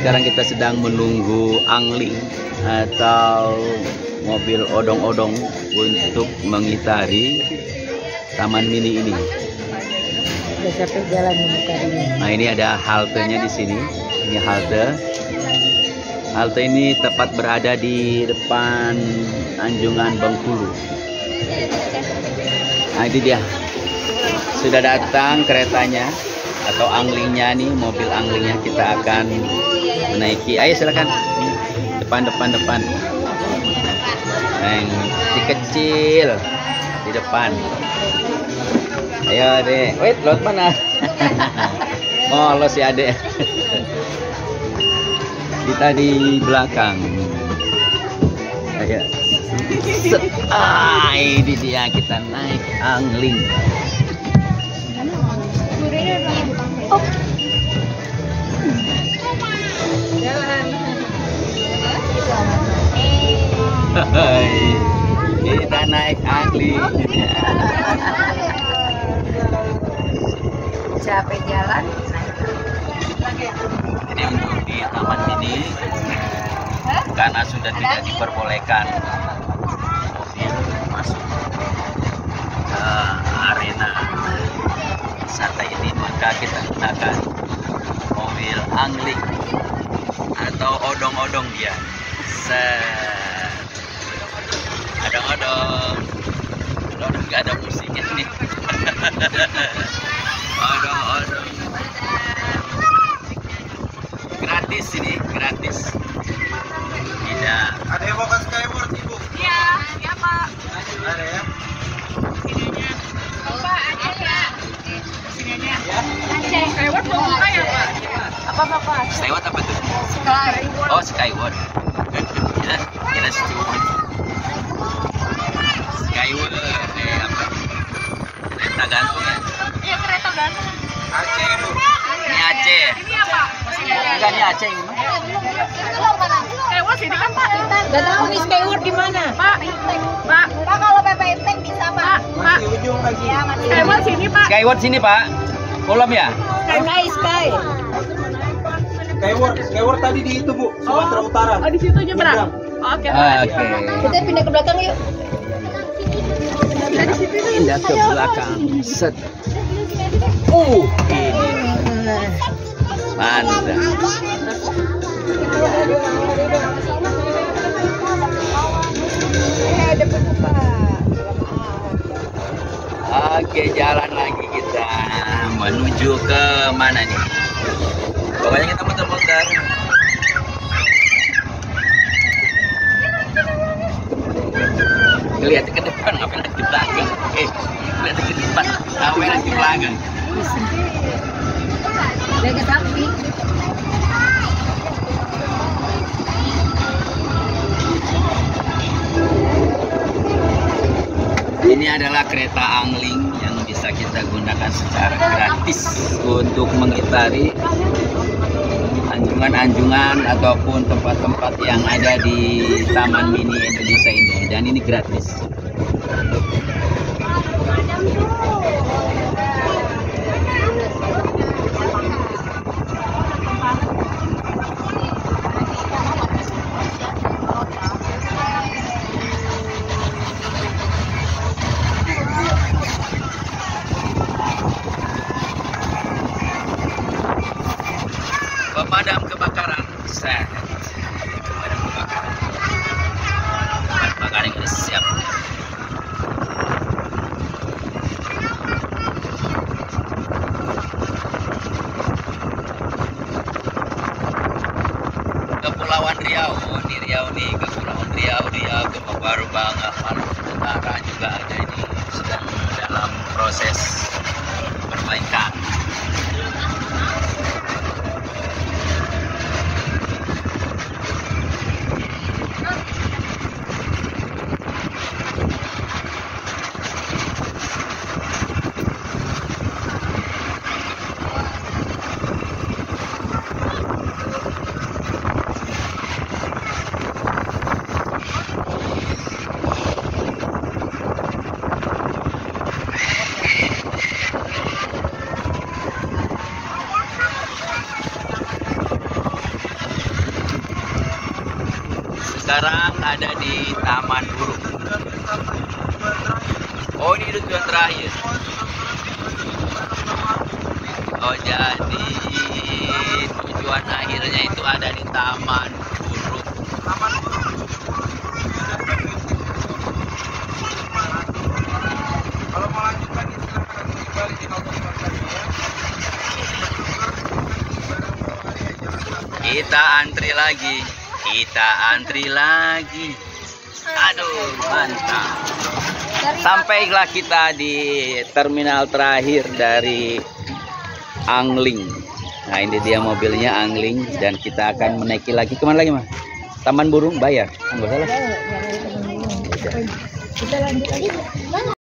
sekarang kita sedang menunggu angling atau mobil odong-odong untuk mengitari taman mini ini. Udah capek jalan membuka ini. Nah ini ada haltenya di sini. Ini halte. Halte ini tepat berada di depan Anjungan Bengkulu. Nah ini dia. Sudah datang keretanya atau anglingnya nih, mobil anglingnya kita akan menaiki. Ayo silakan. Depan depan depan. Yang si kecil di depan. Ayo deh. Wait, lot mana? oh, lo si adek. Kita di belakang. Ayo. Ah, ini dia kita naik angling. Hai. Kita naik angling. Capek jalan. Jadi untuk di taman ini karena sudah tidak diperbolehkan mobil masuk ke arena wisata ini maka kita gunakan mobil angling atau odong-odong dia. Set. Odong-odong. Odong nggak ada musiknya nih. Odong-odong. Gratis ini, gratis. Tidak. Ada yang mau ke Skyward, Ibu? Iya, iya Pak. Ada ya? Pak, ada ya? Sininya. Aceh. Skyward mau buka ya Pak? Apa apa? Skyward apa tuh? Sky. Oh, Skyward. Kira, kira Steward. Skyward, eh apa? Kereta gantung ya? Iya, kereta gantung. Aceh, Ibu. Ini Aceh. Ini apa? Enggak, ini Aceh ini. Skyward sini kan Pak? Gak tahu nih Skyward di mana. Pak, Pak, Pak kalau PPM Tank bisa Pak, Pak. Masih ujung lagi. Ya masih. Skyward sini Pak. Skyward sini, Pak. Kolam ya? Sky Sky. Skyward, Skyward tadi di itu, Bu. Sumatera Utara. Oh, di situ nyebrang. Nyebrang. Oke, Ah, Pak. Oke. Kita pindah ke belakang yuk. Pindah ke belakang. Set. Uh, ini. Mantap. Eh, ada. Oke, jalan lagi kita menuju ke mana nih? Pokoknya kita muter-muter. Ngeliat ke depan, ngapain lagi belakang? Eh, ngeliat ke depan, ngapain lagi belakang? Jaga sapi. Ini adalah kereta angling yang bisa kita gunakan secara gratis untuk mengitari anjungan-anjungan ataupun tempat-tempat yang ada di Taman Mini Indonesia ini dan ini gratis. Sudah siap. Kepulauan Riau, oh, di Riau nih, Kepulauan Riau, Riau, Gempa Baru Bangga, Maluku juga ada ini sedang dalam proses perbaikan. Sekarang ada di Taman Burung. Oh ini tujuan terakhir. Oh jadi tujuan akhirnya itu ada di Taman Burung. Kalau mau lanjut lagi kembali. Kita antri lagi. Kita antri lagi. Aduh, mantap. Sampailah kita di terminal terakhir dari Angling. Nah, ini dia mobilnya Angling dan kita akan menaiki lagi ke mana lagi, Mas? Taman Burung bayar. Enggak salah. Kita lanjut lagi.